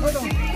Perdão, on.